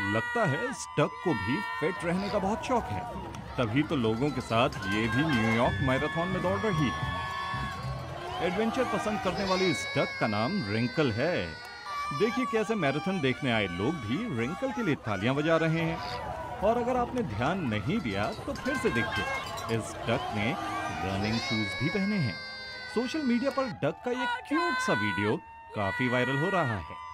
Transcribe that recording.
लगता है स्टक को भी फिट रहने का बहुत शौक है। तभी तो लोगों के साथ ये भी न्यूयॉर्क मैराथन में दौड़ रही। है एडवेंचर पसंद करने वाली स्टक का नाम रिंकल है। देखिए कैसे मैराथन देखने आए लोग भी रिंकल के लिए तालियाँ बजा रहे हैं। और अगर आपने ध्यान नहीं दिया तो फिर से देखिए, इस डक ने रनिंग शूज़ भी पहने हैं। सोशल मीडिया पर डक का ये क्यूट सा वीडियो काफ़ी वायरल हो रहा है।